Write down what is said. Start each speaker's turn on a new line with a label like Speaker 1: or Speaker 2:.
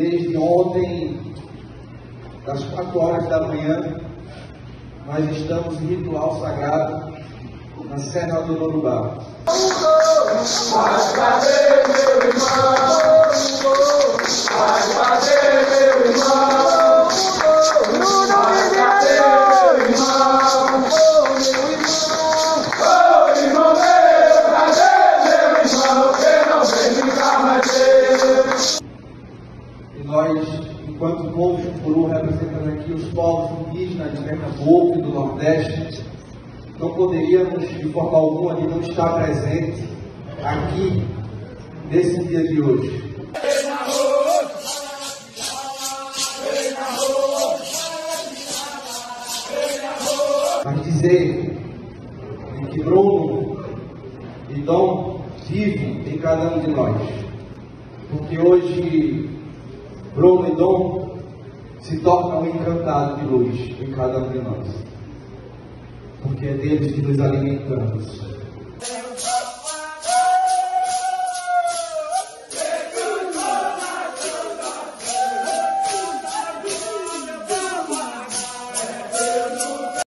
Speaker 1: Desde ontem, das 4 horas da manhã, nós estamos em ritual sagrado na Serra do Norubá. E nós, enquanto povo Chupuru, representando aqui os povos indígenas de Pernambuco e do Nordeste, não poderíamos, de forma alguma, de não estar presente aqui nesse dia de hoje. Mas dizer que Bruno e Dom vivem em cada um de nós. Porque hoje Bruno Dom se tornam encantados de luz em cada um de nós. Porque é deles que nos alimentamos.